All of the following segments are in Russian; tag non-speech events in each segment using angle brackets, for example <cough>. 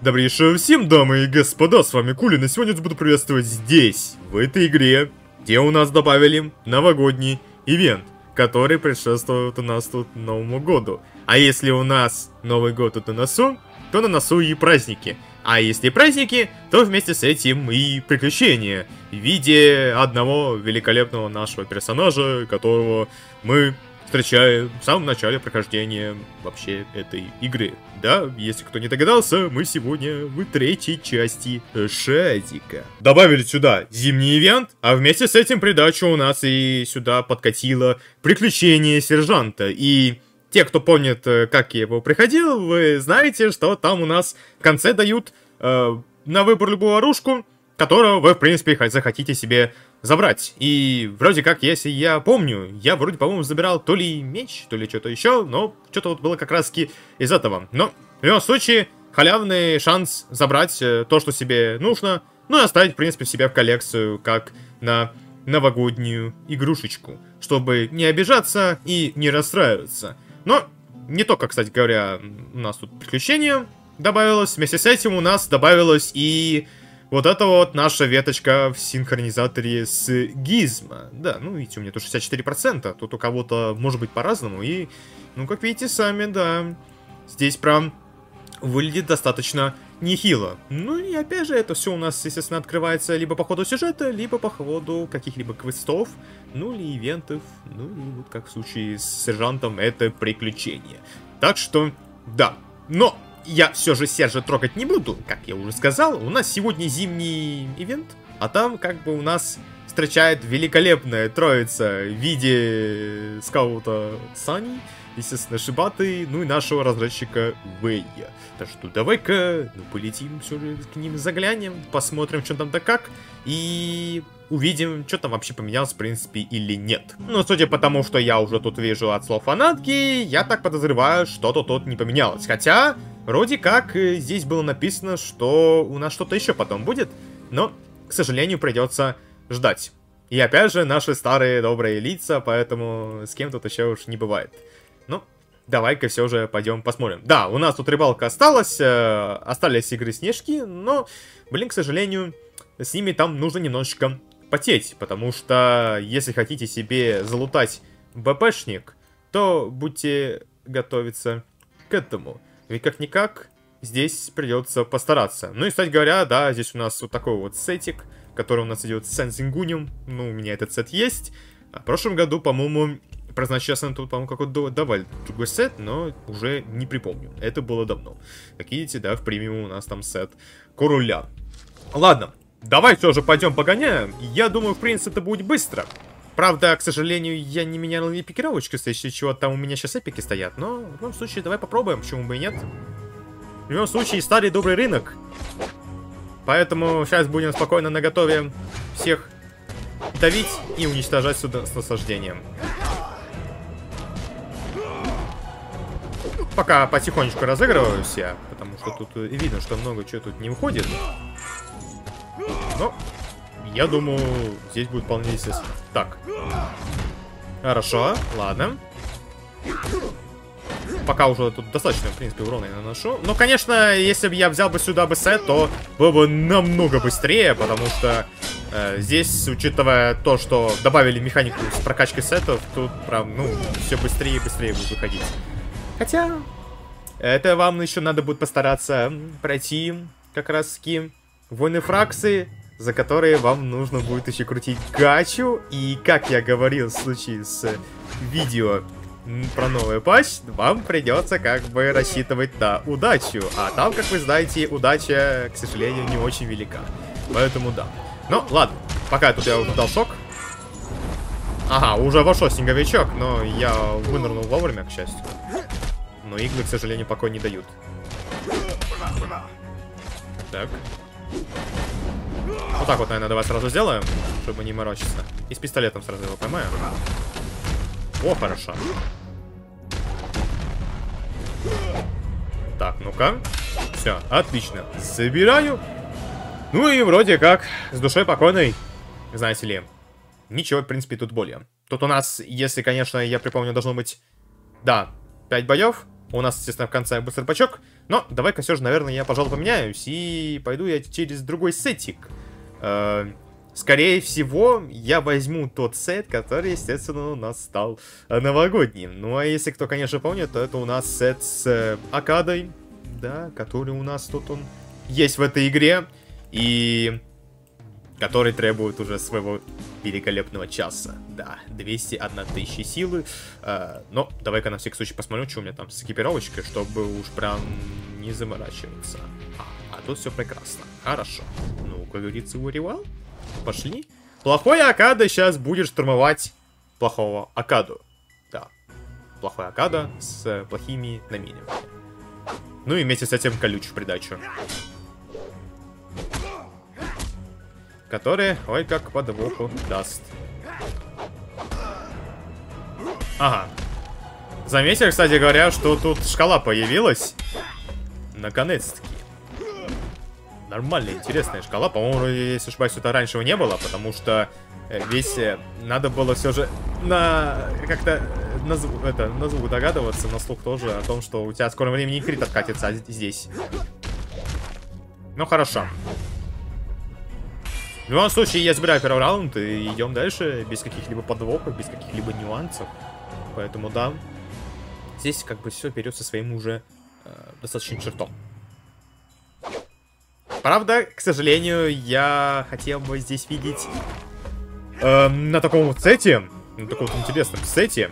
Добрейшего всем, дамы и господа, с вами Кулин, и сегодня я буду приветствовать здесь, в этой игре, где у нас добавили новогодний ивент, который предшествует у нас тут Новому году. А если у нас Новый год тут на носу, то на носу и праздники. А если праздники, то вместе с этим и приключения в виде одного великолепного нашего персонажа, которого мы встречаем в самом начале прохождения вообще этой игры. Да, если кто не догадался, мы сегодня в третьей части Шадика. Добавили сюда зимний ивент, а вместе с этим придачу у нас и сюда подкатило приключение сержанта. И те, кто помнит, э, как я его приходил, вы знаете, что там у нас в конце дают э, на выбор любую оружку, которую вы, в принципе, захотите себе забрать. И вроде как, если я помню, я вроде, по-моему, забирал то ли меч, то ли что-то еще, но что-то вот было как раз-таки из этого. Но, в любом случае, халявный шанс забрать э, то, что себе нужно, ну и оставить, в принципе, себе в коллекцию, как на новогоднюю игрушечку, чтобы не обижаться и не расстраиваться. Но не только, кстати говоря, у нас тут приключения добавилось, вместе с этим у нас добавилось и вот это вот наша веточка в синхронизаторе с Gizmo. Да, ну видите, у меня тут 64%, тут у кого-то может быть по-разному. И, ну как видите сами, да, здесь прям выглядит достаточно нехило. Ну и опять же, это все у нас, естественно, открывается либо по ходу сюжета, либо по ходу каких-либо квестов, ну или ивентов, ну и вот как в случае с сержантом, это приключение. Так что, да. Но я все же Сержа трогать не буду, как я уже сказал. У нас сегодня зимний ивент, а там как бы у нас встречает великолепная троица в виде скаута Сани, естественно, Шибаты, ну и нашего разработчика Вэя. Так что давай-ка ну, полетим все же к ним заглянем, посмотрим, что там да как, и увидим, что там вообще поменялось, в принципе, или нет. Но судя по тому, что я уже тут вижу от слов фанатки, я так подозреваю, что-то тут не поменялось. Хотя, вроде как, э, здесь было написано, что у нас что-то еще потом будет, но, к сожалению, придется ждать. И опять же, наши старые добрые лица, поэтому с кем тут еще уж не бывает. Ну, давай-ка все же пойдем посмотрим. Да, у нас тут рыбалка осталась, э, остались игры Снежки, но, блин, к сожалению, с ними там нужно немножечко потеть, потому что если хотите себе залутать БПшник, то будьте готовиться к этому. Ведь как-никак здесь придется постараться. Ну и, кстати говоря, да, здесь у нас вот такой вот сетик, который у нас идет с сенсингунем. Ну, у меня этот сет есть. А в прошлом году, по-моему, Прозначесно тут, по-моему, какой-то давали другой сет, но уже не припомню. Это было давно. Как видите, да, в премиум у нас там сет Короля. Ладно, давай все же пойдем погоняем. Я думаю, в принципе, это будет быстро. Правда, к сожалению, я не менял и пикировочку, если чего там у меня сейчас эпики стоят. Но в любом случае, давай попробуем, почему бы и нет. В любом случае, старый добрый рынок. Поэтому сейчас будем спокойно на готове всех давить и уничтожать сюда с наслаждением. Пока потихонечку разыгрываюсь я, потому что тут э, видно, что много чего тут не уходит. Но я думаю, здесь будет вполне естественно. Так. Хорошо, ладно. Пока уже тут достаточно, в принципе, урона я наношу. Но, конечно, если бы я взял бы сюда бы сет, то было бы намного быстрее, потому что э, здесь, учитывая то, что добавили механику с прокачкой сетов, тут прям, ну, все быстрее и быстрее будет выходить. Хотя, это вам еще надо будет постараться пройти как раз таки войны фракции, за которые вам нужно будет еще крутить гачу. И, как я говорил в случае с видео про новый патч, вам придется как бы рассчитывать на удачу. А там, как вы знаете, удача, к сожалению, не очень велика. Поэтому да. Ну, ладно. Пока тут я дал шок. Ага, уже вошел снеговичок, но я вынырнул вовремя, к счастью. Но иглы, к сожалению, покой не дают. Так. Вот так вот, наверное, давай сразу сделаем, чтобы не морочиться. И с пистолетом сразу его поймаем. О, хорошо. Так, ну-ка. Все, отлично. Забираю. Ну и вроде как с душой покойной, знаете ли. Ничего, в принципе, тут более. Тут у нас, если, конечно, я припомню, должно быть... Да, 5 боев. У нас, естественно, в конце быстрый пачок. Но давай-ка все же, наверное, я, пожалуй, поменяюсь. И пойду я через другой сетик. Э, скорее всего, я возьму тот сет, который, естественно, у нас стал новогодним. Ну, а если кто, конечно, помнит, то это у нас сет с э, Акадой. Да, который у нас тут он есть в этой игре. И который требует уже своего великолепного часа. Да, 201 тысячи силы. Э, но давай-ка на всякий случай посмотрю, что у меня там с экипировочкой, чтобы уж прям не заморачиваться. А, а тут все прекрасно. Хорошо. Ну, как говорится, уревал. Пошли. Плохой Акада сейчас будет штурмовать плохого Акаду. Да. Плохой Акада с плохими намерениями. Ну и вместе с этим колюч в придачу. Который, ой, как подвоху даст. Ага. Заметили, кстати говоря, что тут шкала появилась. Наконец-таки. Нормальная, интересная шкала. По-моему, если ошибаюсь, это раньше не было, потому что э, весь... Э, надо было все же на... Как-то на, это, на звук догадываться, на слух тоже, о том, что у тебя в скором времени крит откатится здесь. Ну, хорошо. В любом случае, я забираю первый раунд и идем дальше без каких-либо подвохов, без каких-либо нюансов. Поэтому да, здесь как бы все берется своим уже э, достаточно чертом. Правда, к сожалению, я хотел бы здесь видеть э, на таком вот сете, на таком вот интересном сете,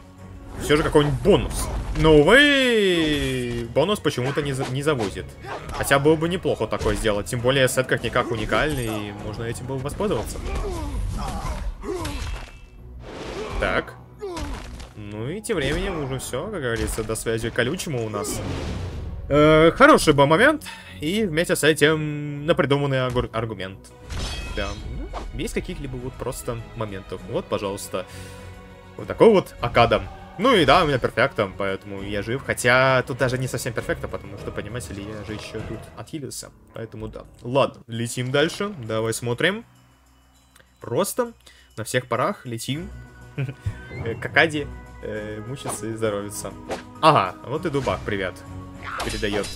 все же какой-нибудь бонус. Но, увы, бонус почему-то не, не завозит. Хотя было бы неплохо такое сделать. Тем более сет как-никак уникальный, и можно этим было воспользоваться. Так. Ну и тем временем уже все, как говорится, до связи колючему у нас. Э, хороший был момент, и вместе с этим напридуманный аргумент. Да, ну, без каких-либо вот просто моментов. Вот, пожалуйста, вот такой вот Акадом. Ну и да, у меня перфектом, поэтому я жив. Хотя тут даже не совсем перфекто, потому что, понимаете ли, я же еще тут отхилился. Поэтому да. Ладно, летим дальше. Давай смотрим. Просто на всех парах летим. Какади <laughs> э, мучится и здоровится. Ага, вот и Дубак, привет. Передает.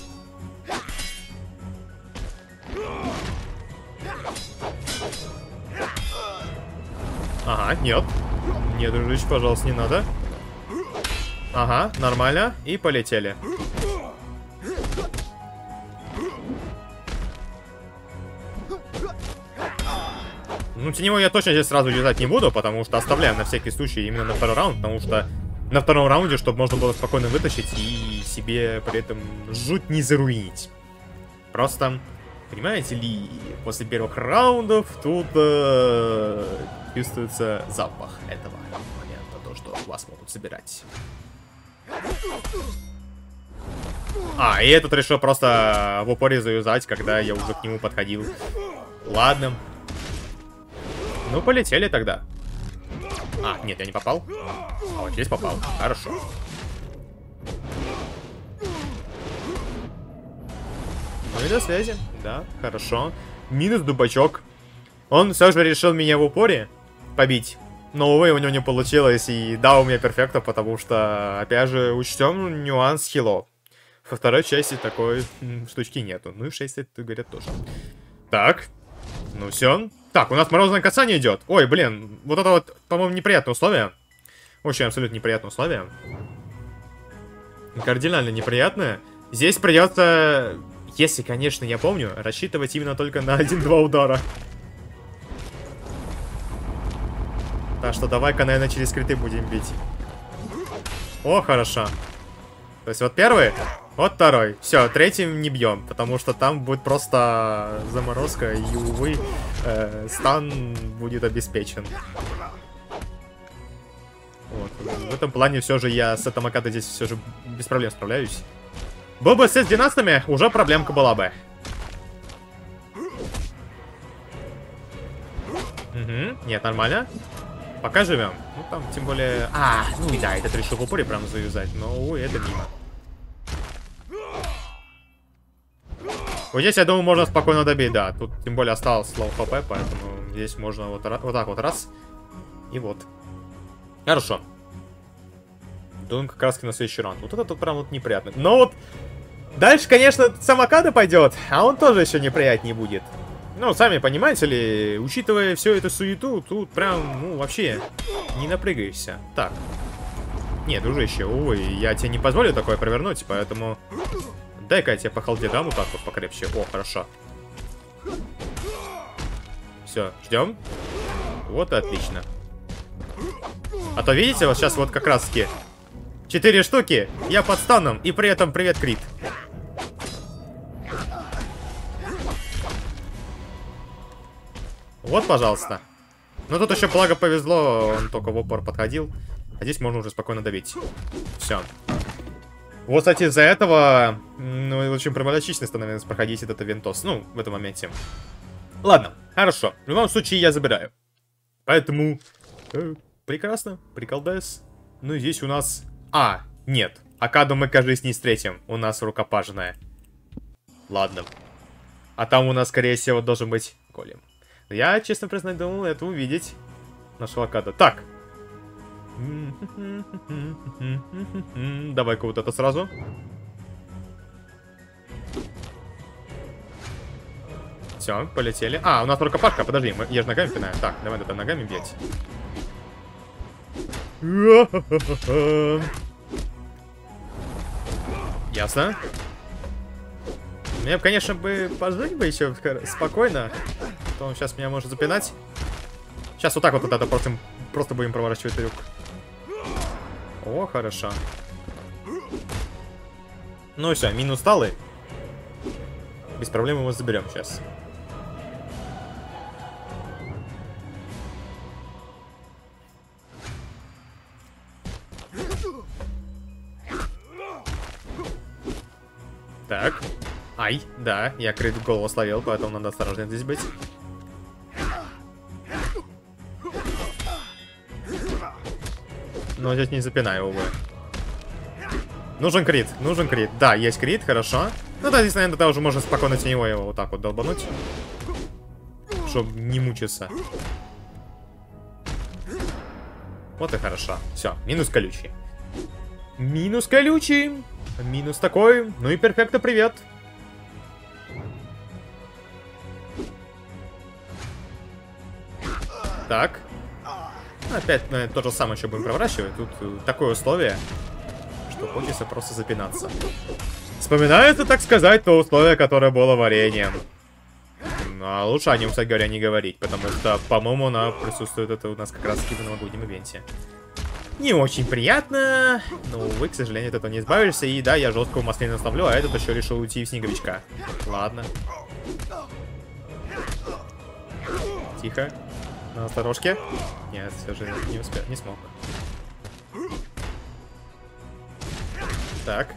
Ага, нет. Нет, дружище, пожалуйста, не надо. Ага, нормально. И полетели. Ну, теневой я точно здесь сразу юзать не буду, потому что оставляем на всякий случай именно на второй раунд, потому что на втором раунде, чтобы можно было спокойно вытащить и себе при этом жуть не заруинить. Просто, понимаете ли, после первых раундов тут э, чувствуется запах этого момента, то, что вас могут собирать. А, и этот решил просто в упоре заюзать, когда я уже к нему подходил. Ладно. Ну, полетели тогда. А, нет, я не попал. А вот здесь попал. Хорошо. Ну и до связи. Да, хорошо. Минус дубачок. Он все же решил меня в упоре побить. Но, увы, у него не получилось, и да, у меня перфекто, потому что, опять же, учтем нюанс хило. Во второй части такой штучки нету. Ну и в 6 это говорят тоже. Так. Ну все. Так, у нас морозное касание идет. Ой, блин, вот это вот, по-моему, неприятное условие. Очень абсолютно неприятное условие. Кардинально неприятное. Здесь придется, если, конечно, я помню, рассчитывать именно только на <laughs> 1-2 удара. Так что давай-ка, наверное, через скриты будем бить. О, хорошо. То есть вот первый, вот второй. Все, третьим не бьем, потому что там будет просто заморозка, и, увы, э, стан будет обеспечен. Вот. В этом плане все же я с этим Акадой здесь все же без проблем справляюсь. Был бы с династами, уже проблемка была бы. Угу, нет, нормально. Пока живем. Ну там, тем более... А, ну да, этот решил в упоре прям завязать, но, увы, это мимо. Вот здесь, я думаю, можно спокойно добить, да. Тут, тем более, осталось слово хп, поэтому здесь можно вот, вот так вот раз. И вот. Хорошо. Он как раз на следующий раунд. Вот это тут прям вот неприятно. Но вот дальше, конечно, самокада пойдет, а он тоже еще неприятнее будет. Ну, сами понимаете ли, учитывая всю эту суету, тут прям, ну, вообще не напрыгаешься. Так. Нет, дружище, увы, я тебе не позволю такое провернуть, поэтому... Дай-ка я тебе по халде дам вот так вот покрепче. О, хорошо. Все, ждем. Вот отлично. А то видите, вот сейчас вот как раз таки четыре штуки, я под станом, и при этом привет, Крит. Вот, пожалуйста. Ну тут еще, благо, повезло, он только в упор подходил. А здесь можно уже спокойно добить. Все. Вот, кстати, из-за этого, ну, очень проблематично становится проходить этот винтос. Ну, в этом моменте. Ладно, хорошо. В любом случае, я забираю. Поэтому... Э, прекрасно, приколдес. Ну, здесь у нас... А, нет. Акаду мы, кажется, не встретим. У нас рукопажная. Ладно. А там у нас, скорее всего, должен быть голем. Я, честно признать, думал это увидеть. Нашего Акада. Так. Давай-ка вот это сразу. Все, полетели. А, у нас только пашка, подожди, мы, я же ногами пинаю. Так, давай это ногами бить. Ясно. Мне, конечно, бы пожить бы еще спокойно. То он сейчас меня может запинать. Сейчас вот так вот это просто, просто будем проворачивать трюк. О, хорошо. Ну все, минус сталы. Без проблем его заберем сейчас. Так. Ай, да, я крит голову словил, поэтому надо осторожно здесь быть. Но здесь не запинаю, увы. Нужен крит, нужен крит. Да, есть крит, хорошо. Ну да, здесь, наверное, тогда уже можно спокойно теневой его вот так вот долбануть. Чтобы не мучиться. Вот и хорошо. Все, минус колючий. Минус колючий. Минус такой. Ну и перфекто привет. Так. Опять, наверное, то же самое еще будем проворачивать. Тут э, такое условие, что хочется просто запинаться. Вспоминается, так сказать, то условие, которое было вареньем. Ну, а лучше о нем, кстати говоря, не говорить, потому что, по-моему, она присутствует это у нас как раз в новогоднем ивенте. Не очень приятно, но, увы, к сожалению, от этого не избавишься. И да, я жесткого маслина ставлю, а этот еще решил уйти в снеговичка. Ладно. Тихо. На осторожке. Нет, все же не успел, не смог. Так.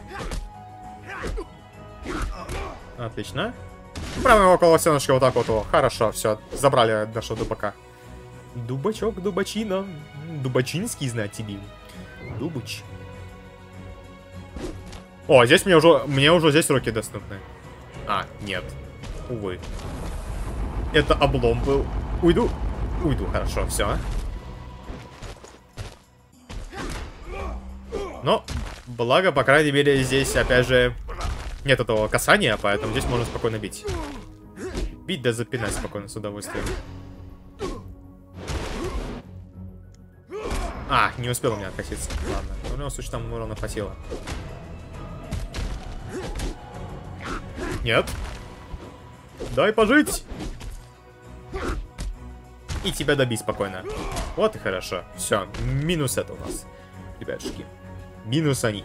Отлично. Прямо около стеночки вот так вот. О, хорошо, все. Забрали нашего дубака. Дубачок, дубачина. Дубачинский знать тебе. Дубач. О, здесь мне уже, мне уже здесь руки доступны. А, нет. Увы. Это облом был. Уйду. Уйду, хорошо, все. Но, благо, по крайней мере, здесь, опять же, нет этого касания, поэтому здесь можно спокойно бить. Бить да запинать спокойно, с удовольствием. А, не успел у меня откатиться. Ладно, у него случае там урона хватило. Нет. Дай пожить! И тебя добить спокойно. Вот и хорошо. Все, минус это у нас, ребятушки. Минус они.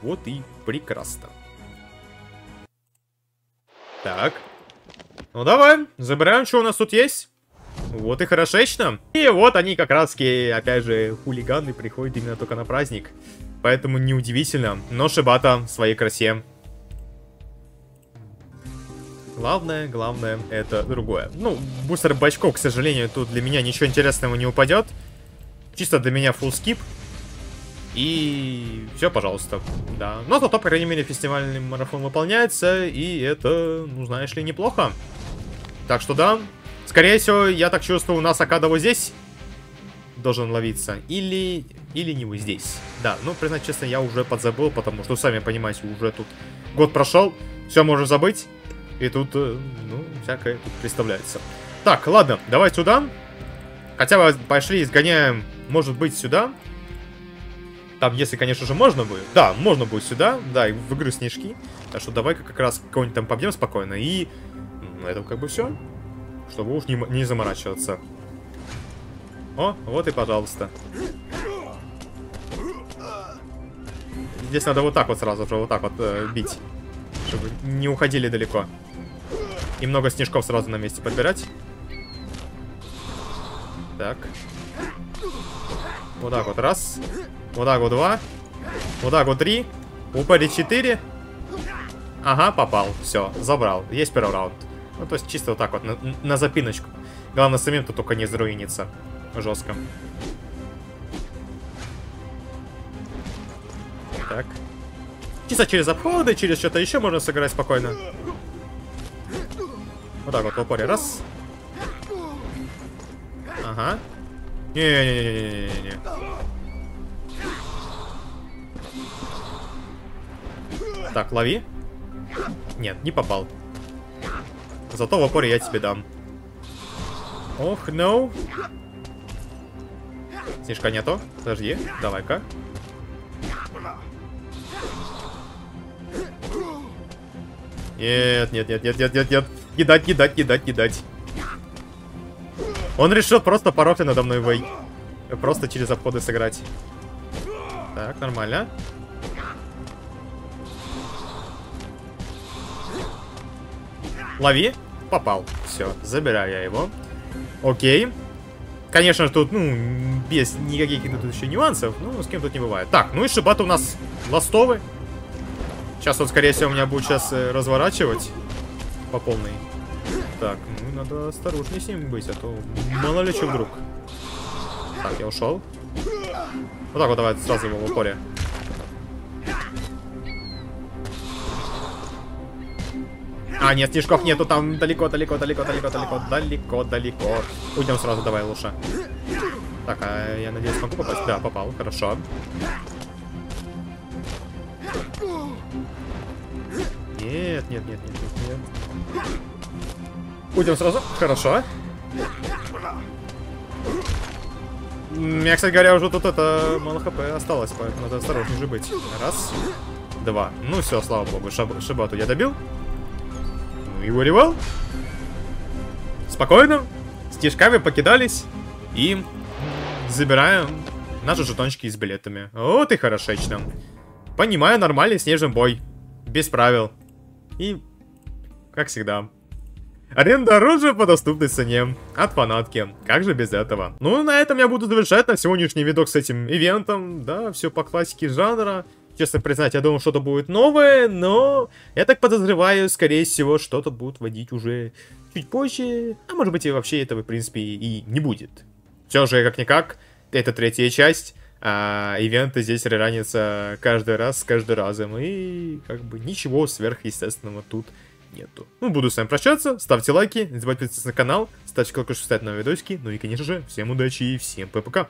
Вот и прекрасно. Так. Ну давай, забираем, что у нас тут есть. Вот и хорошечно. И вот они как раз опять же, хулиганы приходят именно только на праздник. Поэтому неудивительно. Но Шибата в своей красе Главное, главное, это другое. Ну, бустер бачков, к сожалению, тут для меня ничего интересного не упадет. Чисто для меня full скип. И все, пожалуйста. Да. Но зато, по крайней мере, фестивальный марафон выполняется, и это, ну, знаешь ли, неплохо. Так что да. Скорее всего, я так чувствую, у нас Акада вот здесь. должен ловиться, или, или не вот здесь. Да, ну, признать честно, я уже подзабыл, потому что, сами понимаете, уже тут год прошел, все можно забыть, и тут, э, ну, всякое тут представляется. Так, ладно, давай сюда. Хотя бы пошли, сгоняем, может быть, сюда. Там, если, конечно же, можно будет. Да, можно будет сюда, да, и в игры снежки. Так что давай-ка как раз кого-нибудь там побьем спокойно, и на этом как бы все. Чтобы уж не, не заморачиваться. О, вот и пожалуйста. Здесь надо вот так вот сразу же, вот так вот э, бить. Чтобы не уходили далеко. И много снежков сразу на месте подбирать. Так. Вот так вот раз. Вот так вот два. Вот так вот три. Упали четыре. Ага, попал. Все, забрал. Есть первый раунд. Ну, то есть чисто вот так вот, на, на запиночку. Главное, самим тут только не заруиниться жестко. Так. Чисто через обходы, через что-то еще можно сыграть спокойно. Вот так вот в упоре. Раз. Ага. Не-не-не-не-не-не. Так, лови. Нет, не попал. Зато в опоре я тебе дам. Ох, no. Снежка нету. Подожди, давай-ка. Нет, нет, нет, нет, нет, нет, нет. Кидать, кидать, кидать, кидать. Он решил просто порог надо мной вой. Просто через обходы сыграть. Так, нормально. Лови. Попал. Все, забираю я его. Окей. Конечно тут, ну, без никаких тут еще нюансов. Ну, с кем тут не бывает. Так, ну и Шибат у нас ластовый. Сейчас он, скорее всего, меня будет сейчас э, разворачивать по полной. Так, ну, надо осторожнее с ним быть, а то мало ли что вдруг. Так, я ушел. Вот так вот давай сразу его в упоре. А, нет, снежков нету, там далеко, далеко, далеко, далеко, далеко, далеко, далеко. Уйдем сразу, давай лучше. Так, а я надеюсь, могу попасть? Да, попал, хорошо. Нет, нет, нет, нет, нет, нет. Уйдем сразу, хорошо. Меня, кстати говоря, уже тут это мало хп осталось, поэтому надо осторожнее же быть. Раз, два. Ну все, слава богу, Шаб Шибату я добил. Ну и воевал. Спокойно. Стежками покидались. И забираем наши жетончики с билетами. Вот и хорошечно. Понимаю, нормальный снежный бой. Без правил. И, как всегда, Аренда оружия по доступной цене. От фанатки. Как же без этого? Ну, на этом я буду завершать на сегодняшний видок с этим ивентом. Да, все по классике жанра. Честно признать, я думал, что-то будет новое, но я так подозреваю, скорее всего, что-то будут вводить уже чуть позже. А может быть и вообще этого, в принципе, и не будет. Все же, как-никак, это третья часть. А ивенты здесь реранятся каждый раз с каждым разом. И как бы ничего сверхъестественного тут нету. Ну, буду с вами прощаться. Ставьте лайки, не забывайте подписываться на канал, ставьте колокольчик, ставьте новые видосики. Ну и, конечно же, всем удачи и всем ППК.